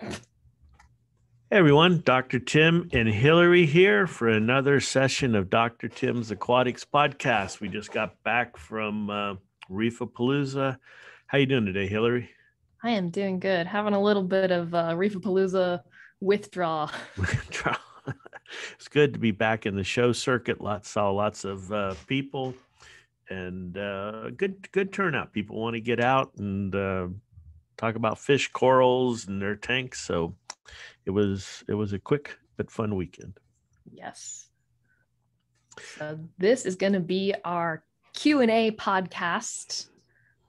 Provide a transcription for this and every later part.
Hey everyone, Dr. Tim and Hilary here for another session of Dr. Tim's Aquatics podcast. We just got back from uh, Reefapalooza. How you doing today, Hilary? I am doing good. Having a little bit of uh, Reefapalooza withdraw. it's good to be back in the show circuit. Lots saw lots of uh, people, and uh, good good turnout. People want to get out and uh, talk about fish, corals, and their tanks. So it was it was a quick but fun weekend. Yes. So this is going to be our Q&A podcast.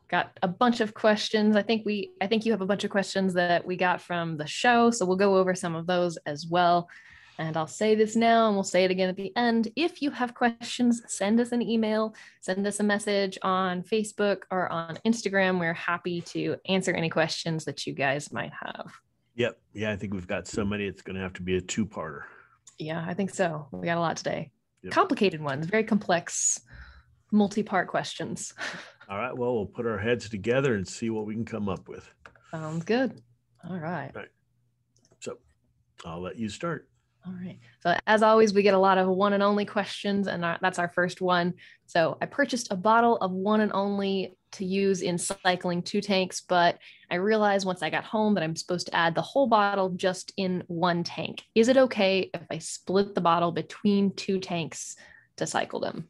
Got a bunch of questions. I think we I think you have a bunch of questions that we got from the show, so we'll go over some of those as well. And I'll say this now and we'll say it again at the end. If you have questions, send us an email, send us a message on Facebook or on Instagram. We're happy to answer any questions that you guys might have. Yep. Yeah, I think we've got so many, it's going to have to be a two parter. Yeah, I think so. We got a lot today. Yep. Complicated ones, very complex, multi part questions. All right. Well, we'll put our heads together and see what we can come up with. Sounds good. All right. All right. So I'll let you start. All right. So, as always, we get a lot of one and only questions, and that's our first one. So, I purchased a bottle of one and only to use in cycling two tanks, but I realized once I got home that I'm supposed to add the whole bottle just in one tank. Is it okay if I split the bottle between two tanks to cycle them?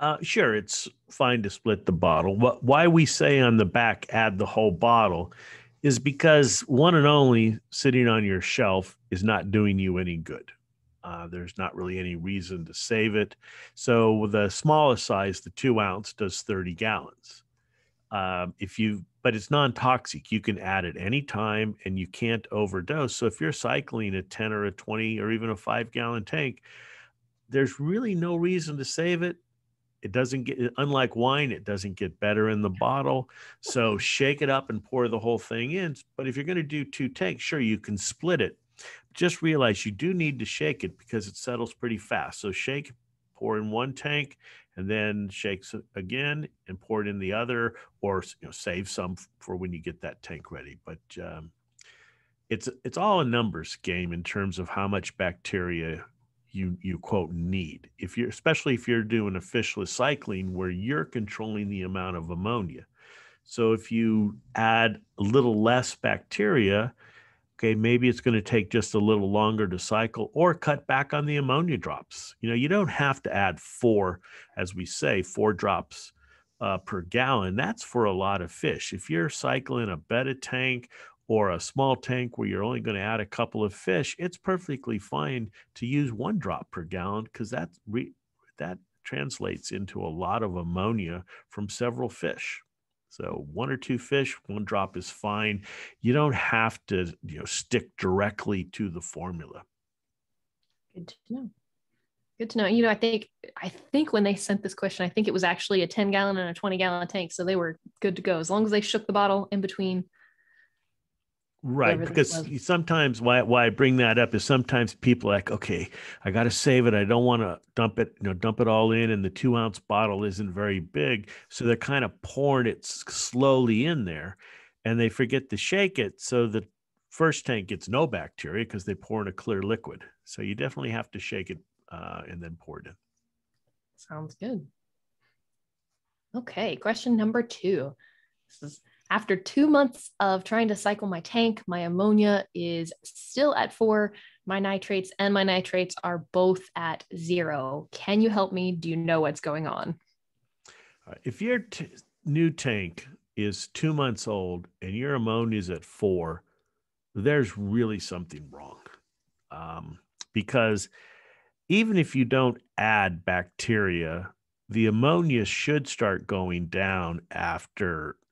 Uh, sure, it's fine to split the bottle. What, why we say on the back add the whole bottle is because one and only sitting on your shelf is not doing you any good. Uh, there's not really any reason to save it. So the smallest size, the two ounce, does 30 gallons. Um, if you, but it's non-toxic. You can add it anytime, and you can't overdose. So if you're cycling a 10 or a 20 or even a five gallon tank, there's really no reason to save it. It doesn't get, unlike wine, it doesn't get better in the bottle. So shake it up and pour the whole thing in. But if you're going to do two tanks, sure, you can split it just realize you do need to shake it because it settles pretty fast. So shake, pour in one tank, and then shake again and pour it in the other, or you know save some for when you get that tank ready. But um, it's it's all a numbers game in terms of how much bacteria you you quote need. If you're especially if you're doing a fishless cycling where you're controlling the amount of ammonia. So if you add a little less bacteria, okay maybe it's going to take just a little longer to cycle or cut back on the ammonia drops you know you don't have to add four as we say four drops uh, per gallon that's for a lot of fish if you're cycling a betta tank or a small tank where you're only going to add a couple of fish it's perfectly fine to use one drop per gallon because that re- that translates into a lot of ammonia from several fish so one or two fish, one drop is fine. You don't have to, you know, stick directly to the formula. Good to know. Good to know. You know, I think I think when they sent this question, I think it was actually a 10 gallon and a 20 gallon tank. So they were good to go as long as they shook the bottle in between Right, because sometimes why why I bring that up is sometimes people like, okay, I got to save it. I don't want to dump it, you know, dump it all in, and the two ounce bottle isn't very big, so they're kind of pouring it slowly in there, and they forget to shake it, so the first tank gets no bacteria because they pour in a clear liquid. So you definitely have to shake it uh, and then pour it in. Sounds good. Okay, question number two. This is after two months of trying to cycle my tank, my ammonia is still at four. My nitrates and my nitrates are both at zero. Can you help me? Do you know what's going on? If your t- new tank is two months old and your ammonia is at four, there's really something wrong. Um, because even if you don't add bacteria, the ammonia should start going down after uh,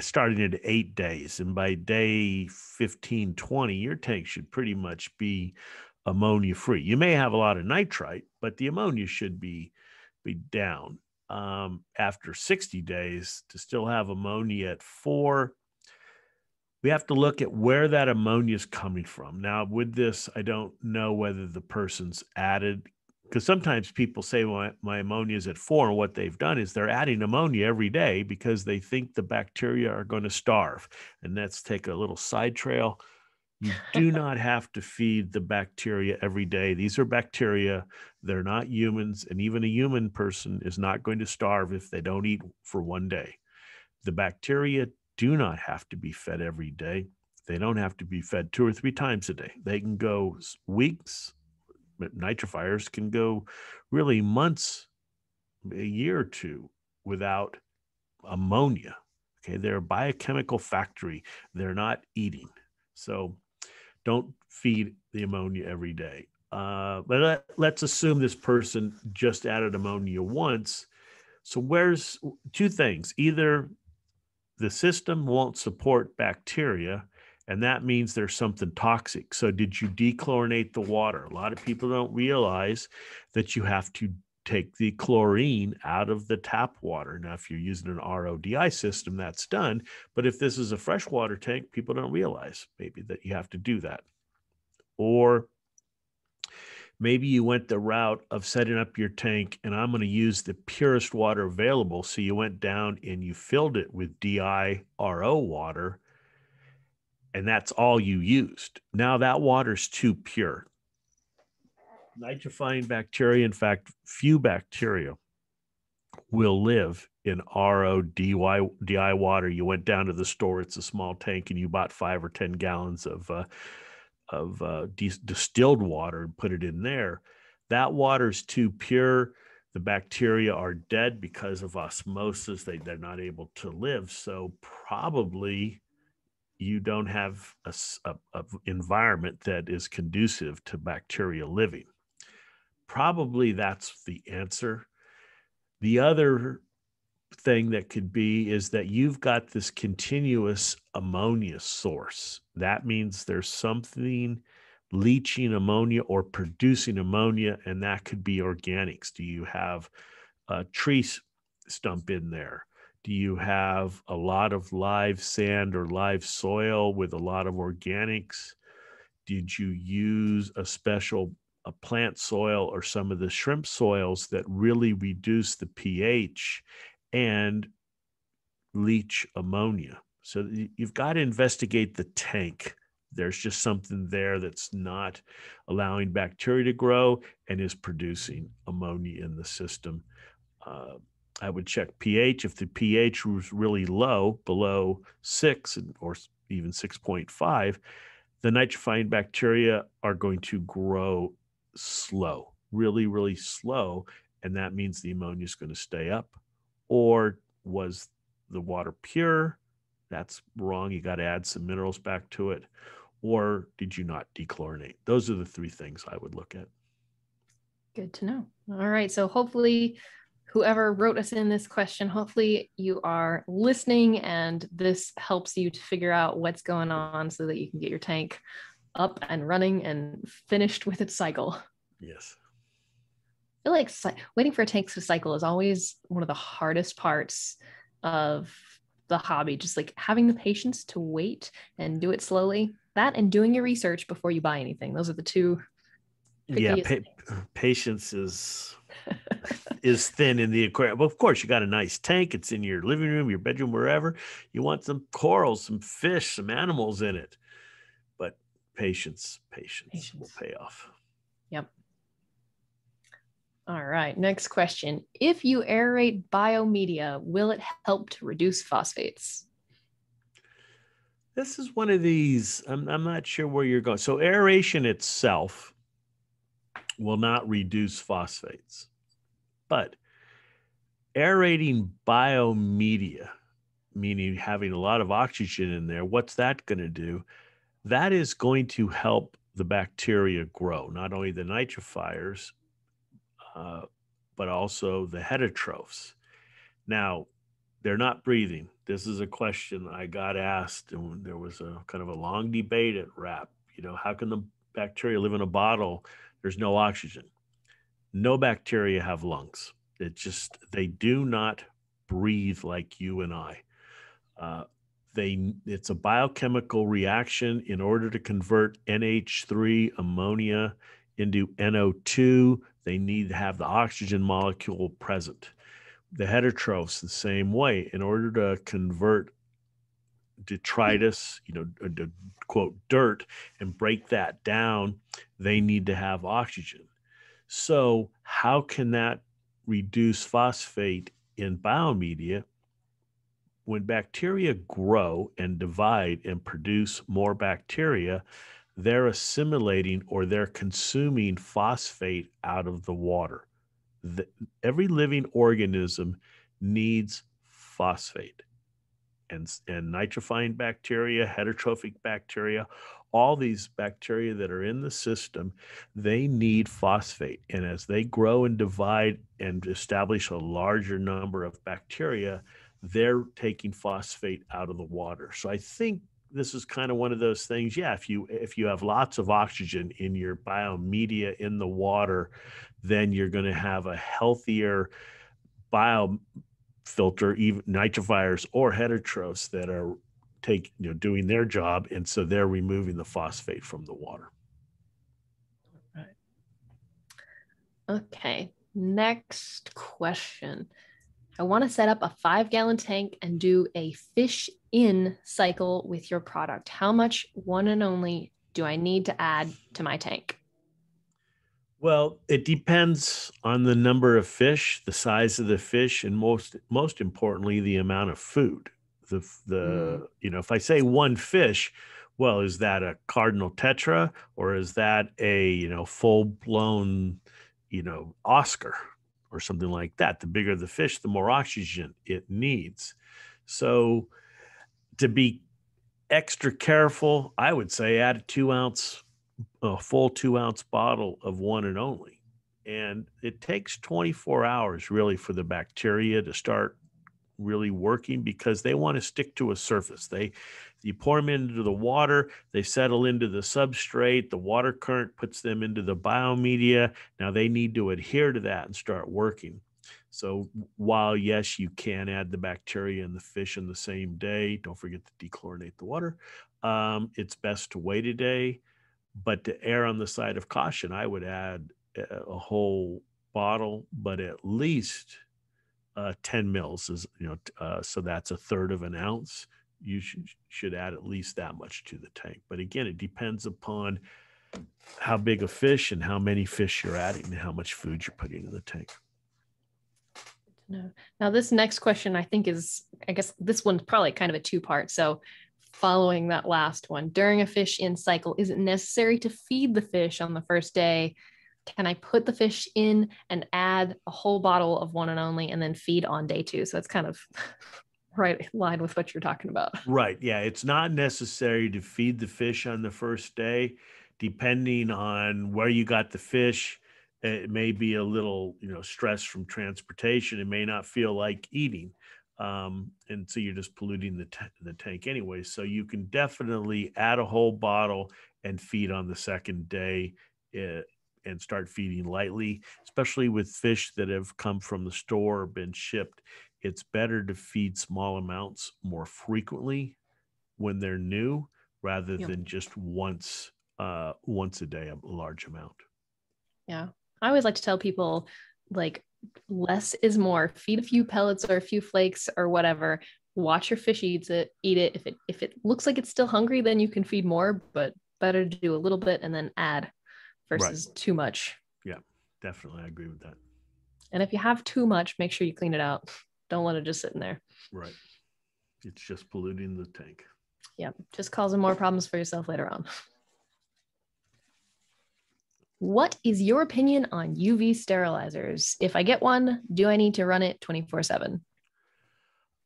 starting at eight days. And by day 15, 20, your tank should pretty much be ammonia free. You may have a lot of nitrite, but the ammonia should be, be down. Um, after 60 days, to still have ammonia at four, we have to look at where that ammonia is coming from. Now, with this, I don't know whether the person's added because sometimes people say well, my, ammonia is at four and what they've done is they're adding ammonia every day because they think the bacteria are going to starve and let's take a little side trail. You do not have to feed the bacteria every day. These are bacteria. They're not humans and even a human person is not going to starve if they don't eat for one day. The bacteria do not have to be fed every day. They don't have to be fed two or three times a day. They can go weeks nitrifiers can go really months, a year or two without ammonia. Okay, they're a biochemical factory. They're not eating. So don't feed the ammonia every day. Uh, but let, let's assume this person just added ammonia once. So where's two things? Either the system won't support bacteria and that means there's something toxic. So, did you dechlorinate the water? A lot of people don't realize that you have to take the chlorine out of the tap water. Now, if you're using an RODI system, that's done. But if this is a freshwater tank, people don't realize maybe that you have to do that. Or maybe you went the route of setting up your tank and I'm going to use the purest water available. So you went down and you filled it with DIRO water and that's all you used. Now that water's too pure. Nitrifying bacteria, in fact, few bacteria will live in RODI water. You went down to the store, it's a small tank, and you bought five or 10 gallons of, uh, of uh, distilled water and put it in there. That water's too pure. The bacteria are dead because of osmosis. They, they're not able to live. So, probably you don't have a, a, a, environment that is conducive to bacteria living. Probably that's the answer. The other thing that could be is that you've got this continuous ammonia source. That means there's something leaching ammonia or producing ammonia, and that could be organics. Do you have a tree stump in there? Do you have a lot of live sand or live soil with a lot of organics? Did you use a special a plant soil or some of the shrimp soils that really reduce the pH and leach ammonia? So you've got to investigate the tank. There's just something there that's not allowing bacteria to grow and is producing ammonia in the system. Uh, I would check pH. If the pH was really low, below six or even 6.5, the nitrifying bacteria are going to grow slow, really, really slow. And that means the ammonia is going to stay up. Or was the water pure? That's wrong. You got to add some minerals back to it. Or did you not dechlorinate? Those are the three things I would look at. Good to know. All right. So hopefully whoever wrote us in this question, hopefully you are listening and this helps you to figure out what's going on so that you can get your tank up and running and finished with its cycle. Yes. I feel like waiting for a tank to cycle is always one of the hardest parts of the hobby. Just like having the patience to wait and do it slowly. That and doing your research before you buy anything. Those are the two. Yeah, pa- patience is is thin in the aquarium. Well, of course, you got a nice tank. It's in your living room, your bedroom, wherever. You want some corals, some fish, some animals in it. But patience, patience, patience. will pay off. Yep. All right. Next question. If you aerate biomedia, will it help to reduce phosphates? This is one of these. I'm, I'm not sure where you're going. So, aeration itself will not reduce phosphates. But aerating biomedia, meaning having a lot of oxygen in there, what's that going to do? That is going to help the bacteria grow, not only the nitrifiers, uh, but also the heterotrophs. Now, they're not breathing. This is a question I got asked, and there was a kind of a long debate at RAP. You know, how can the bacteria live in a bottle there's no oxygen. No bacteria have lungs. It just, they do not breathe like you and I. Uh, they, it's a biochemical reaction in order to convert NH3 ammonia into NO2. they need to have the oxygen molecule present. The heterotrophs, the same way. In order to convert detritus, you know, to quote dirt, and break that down, they need to have oxygen. So, how can that reduce phosphate in biomedia? When bacteria grow and divide and produce more bacteria, they're assimilating or they're consuming phosphate out of the water. The, every living organism needs phosphate. And, and nitrifying bacteria, heterotrophic bacteria, all these bacteria that are in the system, they need phosphate. And as they grow and divide and establish a larger number of bacteria, they're taking phosphate out of the water. So I think this is kind of one of those things yeah if you if you have lots of oxygen in your biomedia in the water then you're going to have a healthier biofilter even nitrifiers or heterotrophs that are take you know doing their job and so they're removing the phosphate from the water right okay next question I want to set up a five gallon tank and do a fish in cycle with your product. How much one and only do I need to add to my tank? Well, it depends on the number of fish, the size of the fish, and most most importantly, the amount of food. The the mm. you know, if I say one fish, well, is that a cardinal tetra or is that a you know full blown you know Oscar? or something like that. The bigger the fish, the more oxygen it needs. So, to be extra careful, I would say add a two ounce, a full two ounce bottle of one and only. And it takes 24 hours really for the bacteria to start really working because they want to stick to a surface. They you pour them into the water, they settle into the substrate, the water current puts them into the biomedia. Now they need to adhere to that and start working. So while yes, you can add the bacteria and the fish in the same day, don't forget to dechlorinate the water. Um, it's best to wait a day, but to err on the side of caution, I would add a whole bottle, but at least uh, 10 mils is you know uh, so that's a third of an ounce you should, should add at least that much to the tank but again it depends upon how big a fish and how many fish you're adding and how much food you're putting in the tank no. Now, this next question, I think, is I guess this one's probably kind of a two part. So, following that last one, during a fish in cycle, is it necessary to feed the fish on the first day can I put the fish in and add a whole bottle of one and only and then feed on day two? So it's kind of right in line with what you're talking about. Right. Yeah. It's not necessary to feed the fish on the first day, depending on where you got the fish. It may be a little, you know, stress from transportation. It may not feel like eating. Um, and so you're just polluting the, t- the tank anyway. So you can definitely add a whole bottle and feed on the second day. It, and start feeding lightly, especially with fish that have come from the store or been shipped. It's better to feed small amounts more frequently when they're new rather yep. than just once uh, once a day a large amount. Yeah. I always like to tell people like less is more. Feed a few pellets or a few flakes or whatever. Watch your fish eats it, eat it. If it if it looks like it's still hungry, then you can feed more, but better to do a little bit and then add versus right. too much. Yeah, definitely. I agree with that. And if you have too much, make sure you clean it out. Don't let it just sit in there. Right. It's just polluting the tank. Yeah, just causing more problems for yourself later on. What is your opinion on UV sterilizers? If I get one, do I need to run it 24 7?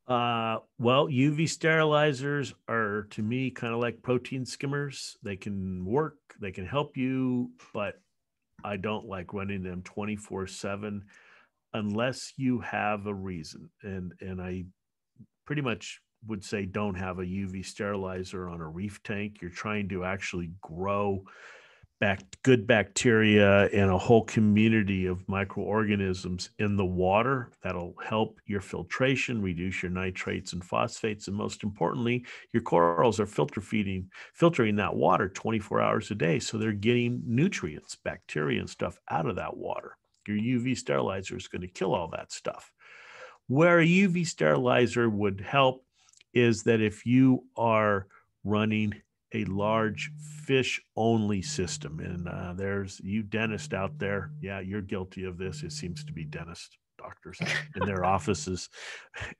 Uh, well, UV sterilizers are to me kind of like protein skimmers. They can work, they can help you, but I don't like running them 24 7 unless you have a reason. And and I pretty much would say don't have a UV sterilizer on a reef tank. You're trying to actually grow back good bacteria and a whole community of microorganisms in the water that'll help your filtration reduce your nitrates and phosphates and most importantly your corals are filter feeding filtering that water 24 hours a day so they're getting nutrients bacteria and stuff out of that water Your UV sterilizer is going to kill all that stuff. Where a UV sterilizer would help is that if you are running a large fish only system, and uh, there's you dentist out there, yeah, you're guilty of this. It seems to be dentist doctors in their offices.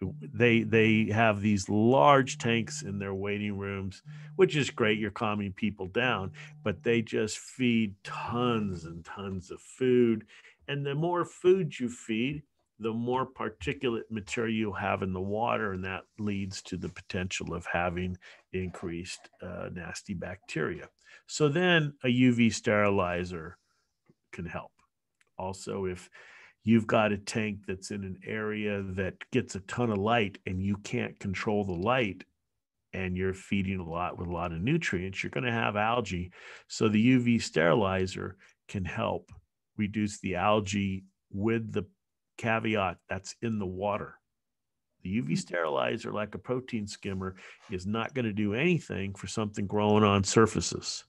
They they have these large tanks in their waiting rooms, which is great. You're calming people down, but they just feed tons and tons of food. And the more food you feed, the more particulate material you have in the water, and that leads to the potential of having increased uh, nasty bacteria. So then a UV sterilizer can help. Also, if you've got a tank that's in an area that gets a ton of light and you can't control the light and you're feeding a lot with a lot of nutrients, you're going to have algae. So the UV sterilizer can help reduce the algae with the caveat that's in the water. The UV mm. sterilizer, like a protein skimmer, is not going to do anything for something growing on surfaces.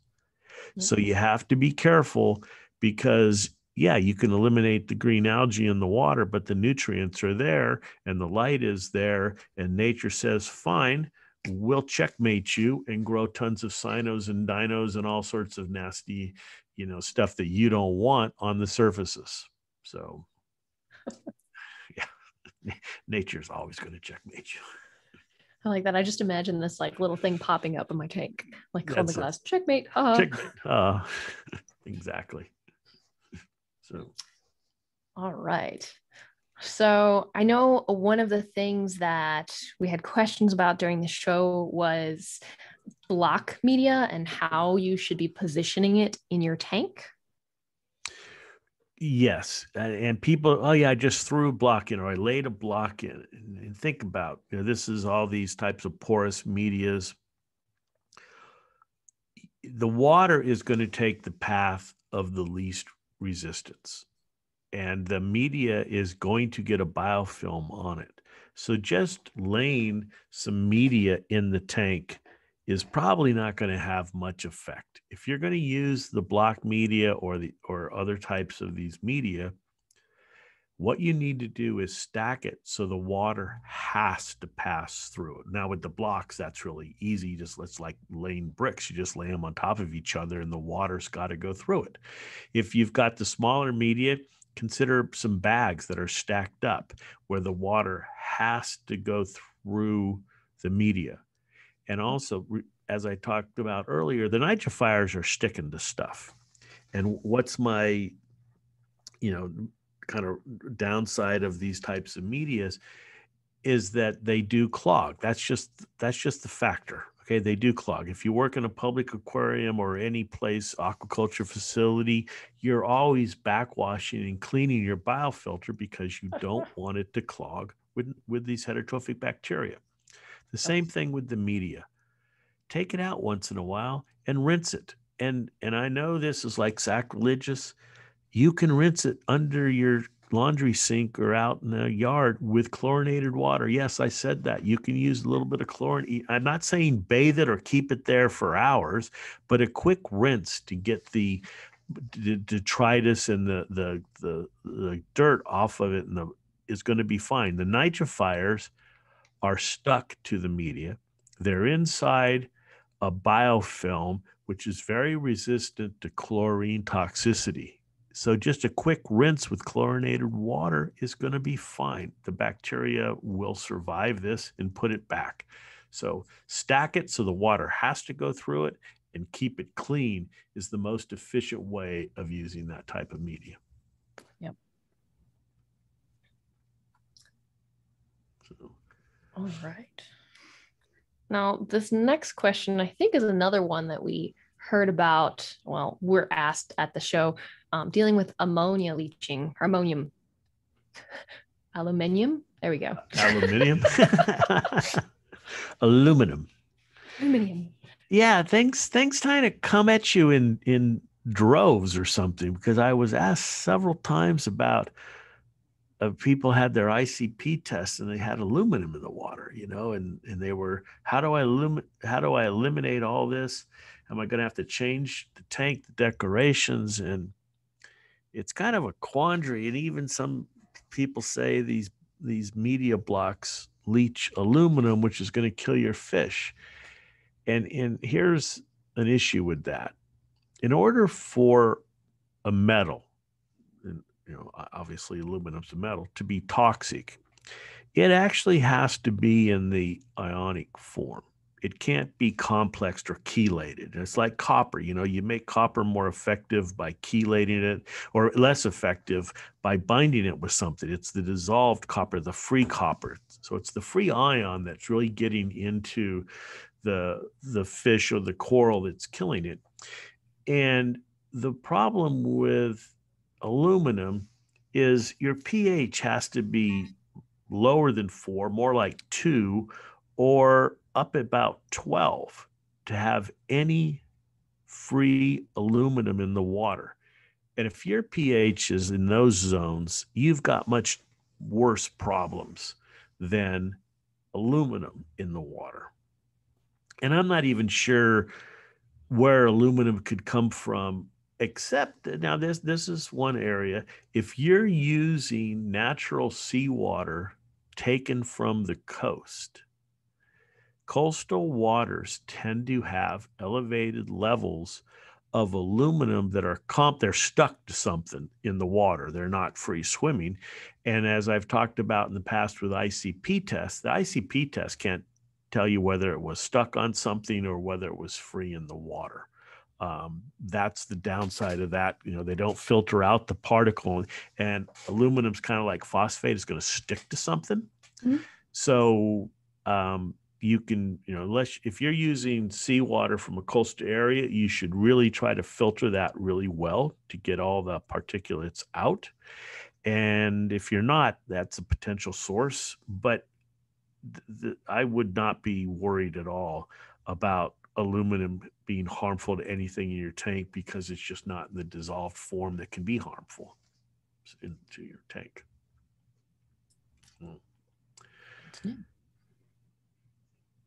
So you have to be careful because yeah, you can eliminate the green algae in the water, but the nutrients are there and the light is there, and nature says, fine, we'll checkmate you and grow tons of cyanos and dinos and all sorts of nasty, you know, stuff that you don't want on the surfaces. So, yeah, nature's always going to checkmate you. I like that. I just imagine this like little thing popping up in my tank, like That's on the glass. Checkmate. Uh. Checkmate. Uh, exactly. So, all right. So, I know one of the things that we had questions about during the show was block media and how you should be positioning it in your tank. Yes, and people, oh yeah, I just threw a block in, or I laid a block in. And think about, you know, this is all these types of porous medias. The water is going to take the path of the least resistance. And the media is going to get a biofilm on it. So just laying some media in the tank is probably not going to have much effect. If you're going to use the block media or the or other types of these media, what you need to do is stack it so the water has to pass through it. Now with the blocks, that's really easy. Just let's like laying bricks. You just lay them on top of each other and the water's got to go through it. If you've got the smaller media, consider some bags that are stacked up where the water has to go through the media. And hmm. also, as I talked about earlier, the nitrifiers are sticking to stuff. And what's my, you know, kind of downside of these types of medias is that they do clog. That's just that's just the factor. Okay, they do clog. If you work in a public aquarium or any place aquaculture facility, you're always backwashing and cleaning your biofilter because you don't want it to clog with with these heterotrophic bacteria. The same thing with the media. Take it out once in a while and rinse it. And and I know this is like sacrilegious you can rinse it under your laundry sink or out in the yard with chlorinated water. Yes, I said that. You can use a little bit of chlorine. I'm not saying bathe it or keep it there for hours, but a quick rinse to get the detritus and the, the the the dirt off of it and the, is going to be fine. The nitrifiers are stuck to the media. They're inside a biofilm which is very resistant to chlorine toxicity. So just a quick rinse with chlorinated water is going to be fine. The bacteria will survive this and put it back. So stack it so the water has to go through it and keep it clean is the most efficient way of using that type of media. Yep. So. All right. Now, this next question, I think, is another one that we heard about. Well, we're asked at the show um, dealing with ammonia leaching, ammonium, aluminium. There we go. Aluminium. Aluminum. Aluminum. Yeah, things things kind of come at you in in droves or something because I was asked several times about uh, people had their ICP tests and they had aluminum in the water, you know, and and they were how do I elim- how do I eliminate all this? Am I going to have to change the tank, the decorations, and it's kind of a quandary. And even some people say these these media blocks leach aluminum, which is going to kill your fish. And and here's an issue with that. In order for a metal, you know, obviously aluminum's a metal, to be toxic, it actually has to be in the ionic form it can't be complexed or chelated. It's like copper. You know, you make copper more effective by chelating it, or less effective by binding it with something. It's the dissolved copper, the free copper. So it's the free ion that's really getting into the the fish or the coral that's killing it. And the problem with aluminum is your pH has to be lower than four, more like two, or up about 12 to have any free aluminum in the water. And if your pH is in those zones, you've got much worse problems than aluminum in the water. And I'm not even sure where aluminum could come from except now this this is one area. If you're using natural seawater taken from the coast coastal waters tend to have elevated levels of aluminum that are comp they're stuck to something in the water. They're not free swimming. And as i've talked about in the past with icp tests the icp test can't tell you whether it was stuck on something or whether it was free in the water um, that's the downside of that you know they don't filter out the particle and aluminum's kind of like phosphate is going to stick to something mm-hmm. so um, you can, you know, unless if you're using seawater from a coastal area, you should really try to filter that really well to get all the particulates out. And if you're not, that's a potential source. But th- th- I would not be worried at all about aluminum being harmful to anything in your tank because it's just not in the dissolved form that can be harmful into your tank. Mm.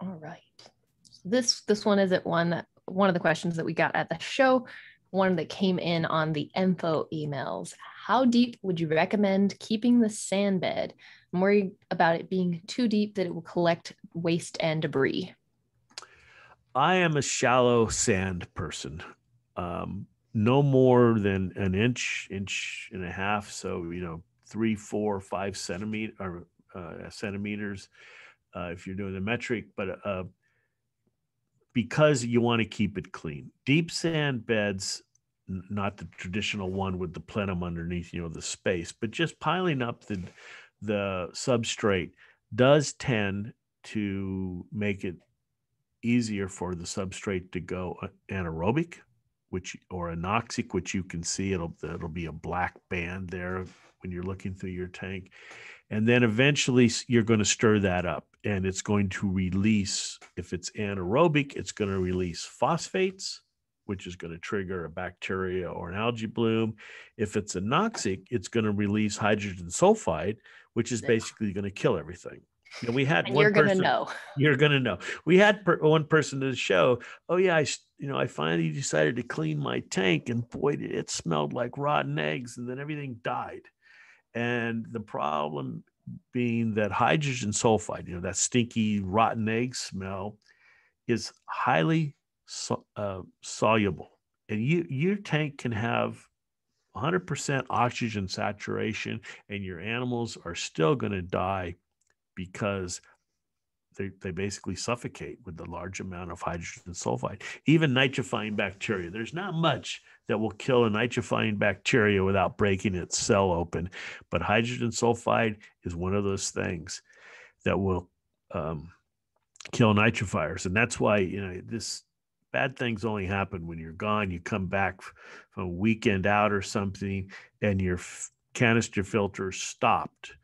All right. This this one isn't one that one of the questions that we got at the show, one that came in on the info emails. How deep would you recommend keeping the sand bed? I'm worried about it being too deep that it will collect waste and debris. I am a shallow sand person. Um, no more than an inch, inch and a half. So, you know, three, four, five centimeter or uh, centimeters uh, if you're doing the metric, but uh, because you want to keep it clean. Deep sand beds, not the traditional one with the plenum underneath, you know, the space, but just piling up the the substrate does tend to make it easier for the substrate to go anaerobic, which or anoxic, which you can see it'll it'll be a black band there when you're looking through your tank. And then eventually you're going to stir that up and it's going to release, if it's anaerobic, it's going to release phosphates, which is going to trigger a bacteria or an algae bloom. If it's anoxic, it's going to release hydrogen sulfide, which is basically going to kill everything. You know, we had and one you're person, gonna know. You're gonna know. We had per, one person to the show. Oh yeah, I you know I finally decided to clean my tank, and boy, it smelled like rotten eggs, and then everything died. And the problem being that hydrogen sulfide, you know, that stinky rotten egg smell, is highly so, uh, soluble. And you, your tank can have 100% oxygen saturation, and your animals are still going to die because they, they basically suffocate with the large amount of hydrogen sulfide. Even nitrifying bacteria, there's not much that will kill a nitrifying bacteria without breaking its cell open. But hydrogen sulfide is one of those things that will um, kill nitrifiers. And that's why, you know, this bad things only happen when you're gone. You come back from a weekend out or something and your f- canister filter stopped.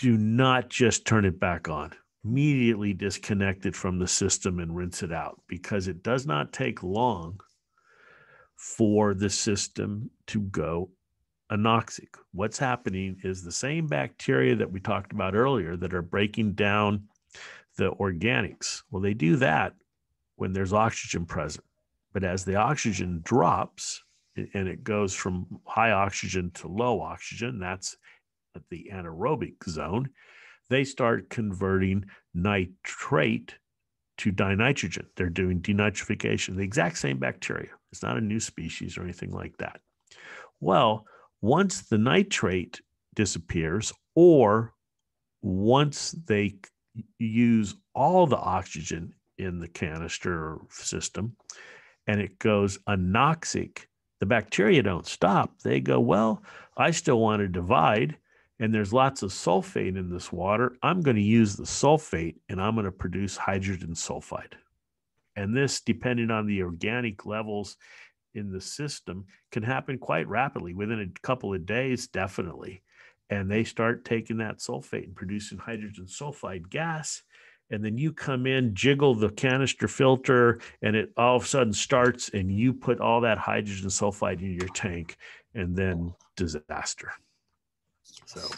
Do not just turn it back on. Immediately disconnect it from the system and rinse it out because it does not take long for the system to go anoxic. What's happening is the same bacteria that we talked about earlier that are breaking down the organics. Well, they do that when there's oxygen present. But as the oxygen drops and it goes from high oxygen to low oxygen. That's at the anaerobic zone. They start converting nitrate to dinitrogen. They're doing denitrification, the exact same bacteria. It's not a new species or anything like that. Well, once the nitrate disappears, or once they use all the oxygen in the canister system and it goes anoxic, the bacteria don't stop. They go, Well, I still want to divide, and there's lots of sulfate in this water. I'm going to use the sulfate and I'm going to produce hydrogen sulfide. And this, depending on the organic levels in the system, can happen quite rapidly within a couple of days, definitely. And they start taking that sulfate and producing hydrogen sulfide gas and then you come in, jiggle the canister filter, and it all of a sudden starts, and you put all that hydrogen sulfide in your tank, and then disaster. So,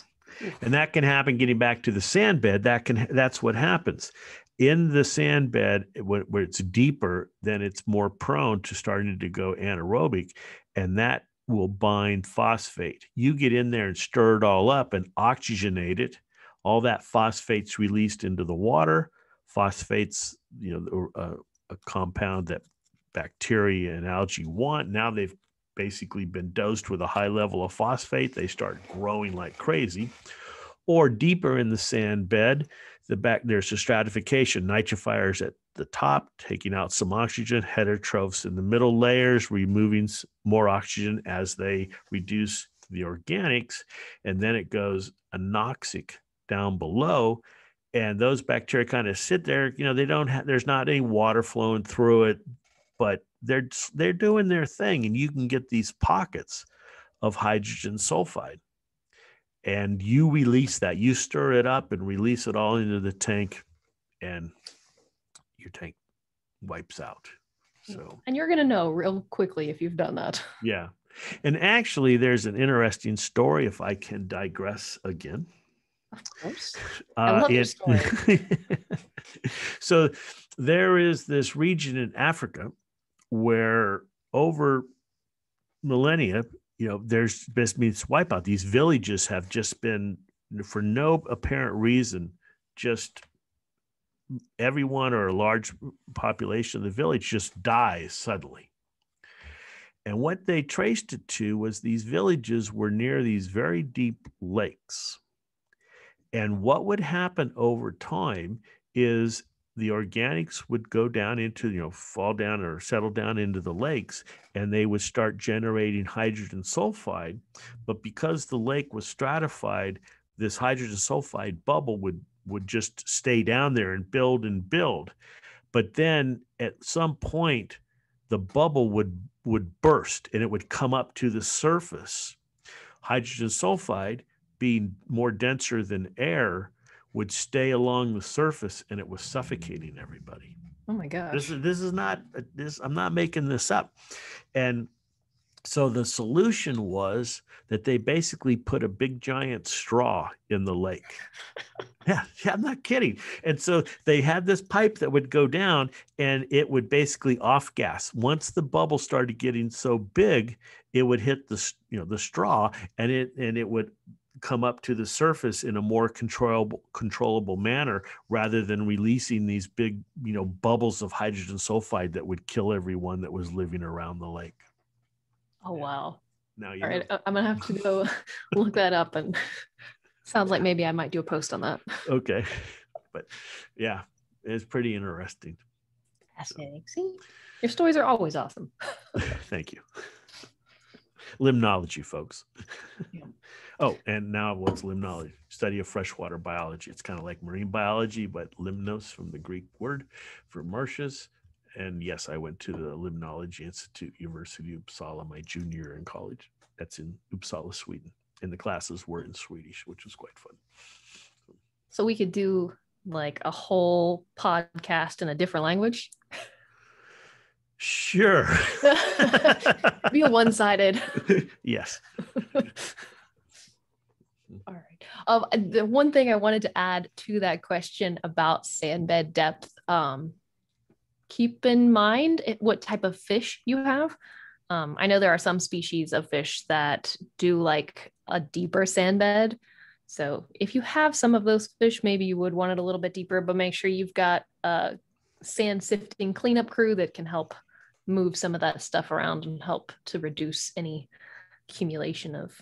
and that can happen. Getting back to the sand bed, that can that's what happens in the sand bed where it's deeper. Then it's more prone to starting to go anaerobic, and that will bind phosphate. You get in there and stir it all up and oxygenate it all that phosphates released into the water. Phosphates, you know, a, uh, a compound that bacteria and algae want. Now they've basically been dosed with a high level of phosphate. They start growing like crazy. Or deeper in the sand bed, the back there's a stratification, nitrifiers at the top, taking out some oxygen, heterotrophs in the middle layers, removing more oxygen as they reduce the organics, and then it goes anoxic down below and those bacteria kind of sit there you know they don't have there's not any water flowing through it but they're they're doing their thing and you can get these pockets of hydrogen sulfide. And you release that you stir it up and release it all into the tank and your tank wipes out. So and you're going to know real quickly if you've done that. Yeah. And actually there's an interesting story if i can digress again. Of course. Uh, I love it, your story. so there is this region in Africa where over millennia, you know, there's been this wipeout. These villages have just been, for no apparent reason, just everyone or a large population of the village just dies suddenly. And what they traced it to was these villages were near these very deep lakes and what would happen over time is the organics would go down into, you know, fall down or settle down into the lakes and they would start generating hydrogen sulfide. But because the lake was stratified, this hydrogen sulfide bubble would would just stay down there and build and build. But then at some point, the bubble would would burst and it would come up to the surface. Hydrogen sulfide being more denser than air would stay along the surface and it was suffocating everybody. Oh my gosh. This is this is not uh, this I'm not making this up. And so the solution was that they basically put a big giant straw in the lake. yeah, yeah, I'm not kidding. And so they had this pipe that would go down and it would basically off gas. Once the bubble started getting so big, it would hit the you know the straw and it and it would come up to the surface in a more controllable controllable manner rather than releasing these big you know bubbles of hydrogen sulfide that would kill everyone that was living around the lake. Oh wow. Now you all right uh, i'm gonna have to go look that up and sounds like maybe i might do a post on that. Okay. But yeah it's pretty interesting. Fascinating. So. see? Your stories are always awesome. Thank you limnology folks yeah. Oh, and now what's limnology? Study of freshwater biology. It's kind of like marine biology, but limnos from the Greek word for marshes. And yes, I went to the Limnology Institute, University of Uppsala, my junior year in college. That's in Uppsala, Sweden. And the classes were in Swedish, which was quite fun. So we could do like a whole podcast in a different language. Sure. Be a one sided. yes. All right. Um, the one thing I wanted to add to that question about sand bed depth, um, keep in mind what type of fish you have. Um, I know there are some species of fish that do like a deeper sand bed. So if you have some of those fish, maybe you would want it a little bit deeper, but make sure you've got a sand sifting cleanup crew that can help move some of that stuff around and help to reduce any accumulation of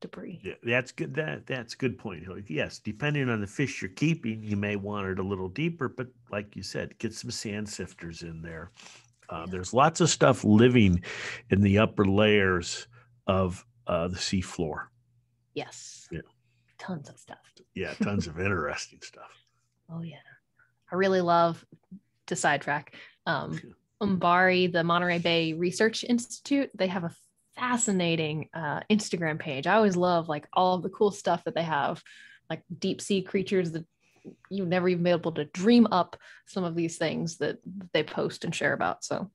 debris. Yeah, that's good. That that's a good point. Yes, depending on the fish you're keeping, you may want it a little deeper, but like you said, get some sand sifters in there. Uh, There's lots of stuff living in the upper layers of uh, the sea floor. Yes. Yeah. Tons of stuff. Yeah, tons of interesting stuff. Oh yeah. I really love to sidetrack. Um, MBARI, the Monterey Bay Research Institute, they have a fascinating uh, Instagram page. I always love like all of the cool stuff that they have, like deep sea creatures that you've never even been able to dream up some of these things that they post and share about. So,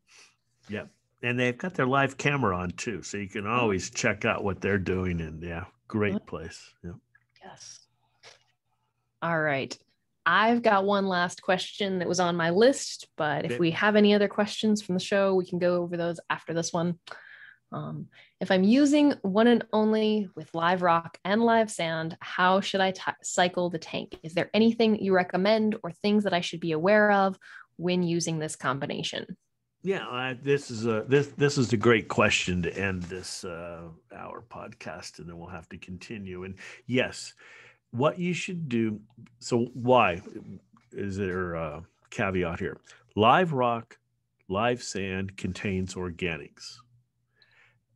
yeah. And they've got their live camera on too. So you can Oh. always check out what they're doing. And yeah, great place. Yeah. yes. All right. I've got one last question that was on my list, but if we have any other questions from the show, we can go over those after this one. Um, if I'm using one and only with live rock and live sand, how should I t- cycle the tank? Is there anything you recommend or things that I should be aware of when using this combination? Yeah, this is a this this is a great question to end this uh, hour podcast, and then we'll have to continue. And yes, what you should do. So why is there a caveat here? Live rock, live sand contains organics.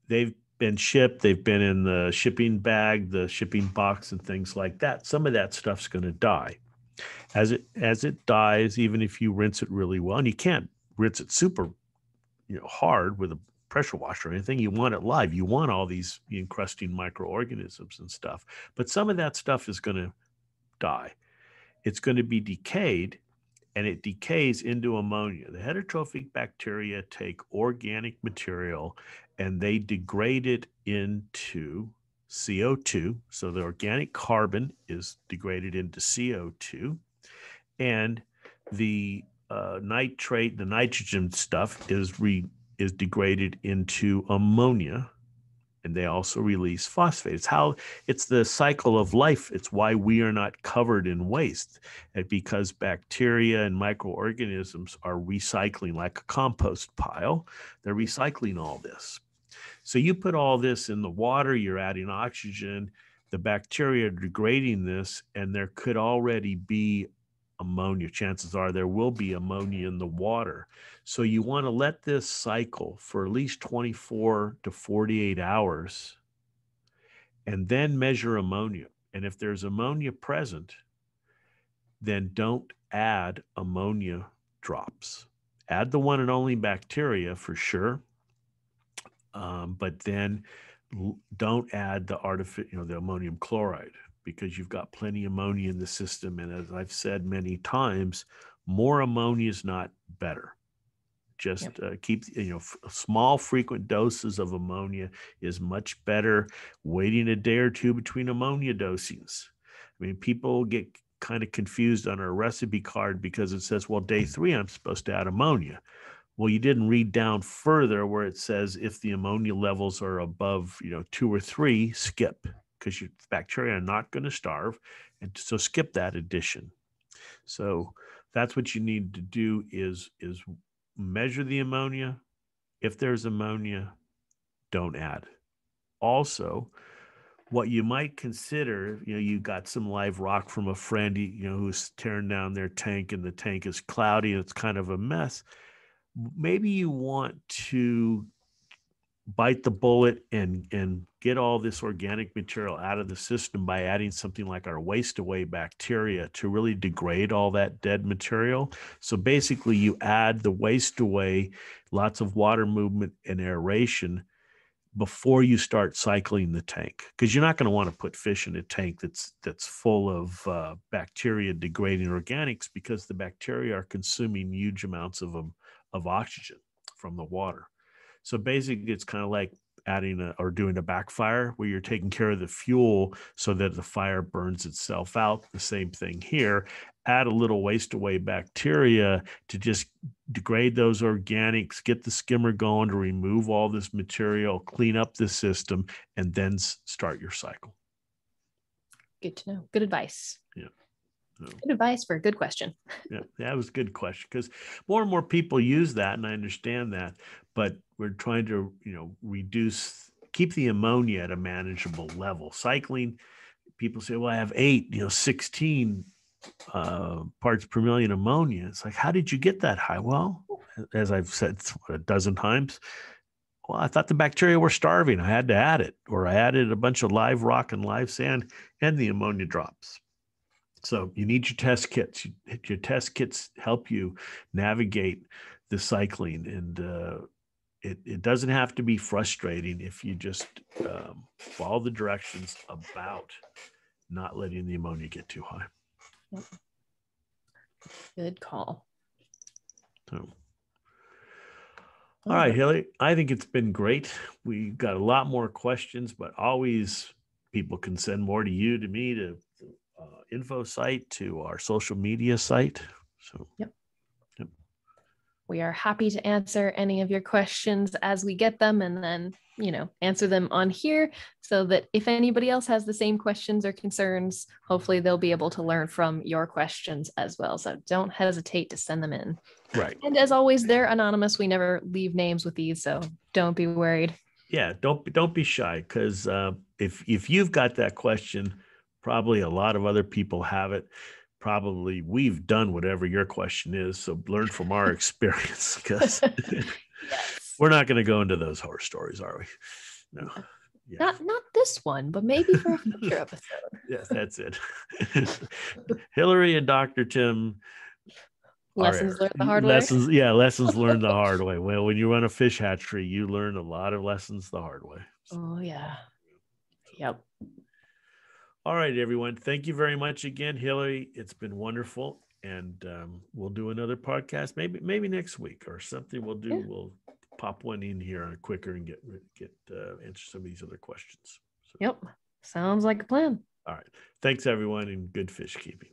They've been shipped. They've been in the shipping bag, the shipping box, and things like that. Some of that stuff's going to die. As it as it dies, even if you rinse it really well, and you can't rinse it super, you know, hard with a pressure washer or anything. You want it live. You want all these encrusting microorganisms and stuff. But some of that stuff is going to die. It's going to be decayed and it decays into ammonia. The heterotrophic bacteria take organic material and they degrade it into CO2. So the organic carbon is degraded into CO2 and the uh, nitrate, the nitrogen stuff is re, is degraded into ammonia, and they also release phosphate. It's how it's the cycle of life. It's why we are not covered in waste, and because bacteria and microorganisms are recycling like a compost pile. They're recycling all this. So you put all this in the water. You're adding oxygen. The bacteria are degrading this, and there could already be ammonia. Chances are there will be ammonia in the water. So you want to let this cycle for at least 24 to 48 hours and then measure ammonia. And if there's ammonia present, then don't add ammonia drops. Add the one and only bacteria for sure. Um, but then don't add the artificial, you know, the ammonium chloride because you've got plenty of ammonia in the system. And as I've said many times, more ammonia is not better. Just uh, keep, you know, f- small frequent doses of ammonia is much better. Waiting a day or two between ammonia dosings. I mean, people get kind of confused on our recipe card because it says, well, day three, I'm supposed to add ammonia. Well, you didn't read down further where it says if the ammonia levels are above, you know, two or three, skip because your bacteria are not going to starve. And so skip that addition. So that's what you need to do is is measure the ammonia. If there's ammonia, don't add. Also, what you might consider, you know, you got some live rock from a friend, you know, who's tearing down their tank and the tank is cloudy and it's kind of a mess. Maybe you want to bite the bullet and and get all this organic material out of the system by adding something like our waste away bacteria to really degrade all that dead material. So basically you add the waste away lots of water movement and aeration before you start cycling the tank because you're not going to want to put fish in a tank that's that's full of uh, bacteria degrading organics because the bacteria are consuming huge amounts of them of oxygen from the water. So basically, it's kind of like adding a, or doing a backfire where you're taking care of the fuel so that the fire burns itself out. The same thing here. Add a little waste away bacteria to just degrade those organics, get the skimmer going to remove all this material, clean up the system, and then start your cycle. Good to know. Good advice. Yeah. Good advice for a good question. yeah, that was a good question because more and more people use that, and I understand that. But we're trying to, you know, reduce, keep the ammonia at a manageable level. Cycling, people say, "Well, I have eight, you know, sixteen uh, parts per million ammonia." It's like, how did you get that high? Well, as I've said a dozen times, well, I thought the bacteria were starving. I had to add it, or I added a bunch of live rock and live sand, and the ammonia drops. So you need your test kits. Your test kits help you navigate the cycling, and uh, it it doesn't have to be frustrating if you just um, follow the directions about not letting the ammonia get too high. Good call. So. All right, Haley. I think it's been great. We got a lot more questions, but always people can send more to you, to me, to uh, info site to our social media site. So, yep. yep. We are happy to answer any of your questions as we get them and then, you know, answer them on here so that if anybody else has the same questions or concerns, hopefully they'll be able to learn from your questions as well. So don't hesitate to send them in. Right. And as always, they're anonymous. We never leave names with these, so don't be worried. Yeah, don't don't be shy because uh, if if you've got that question, Probably a lot of other people have it. Probably we've done whatever your question is. So learn from our experience because yes. we're not going to go into those horror stories, are we? No. Uh, yeah. Not not this one, but maybe for a future episode. yes, that's it. Hilary and Dr. Tim. Lessons learned the hard lessons, way. Yeah, lessons learned the hard way. Well, when you run a fish hatchery, you learn a lot of lessons the hard way. So. Oh yeah. Yep. All right, everyone. Thank you very much again, Hilary. It's been wonderful, and um, we'll do another podcast maybe maybe next week or something. We'll do. Yeah. We'll pop one in here quicker and get get uh, answer some of these other questions. So. Yep, sounds like a plan. All right. Thanks, everyone, and good fish keeping.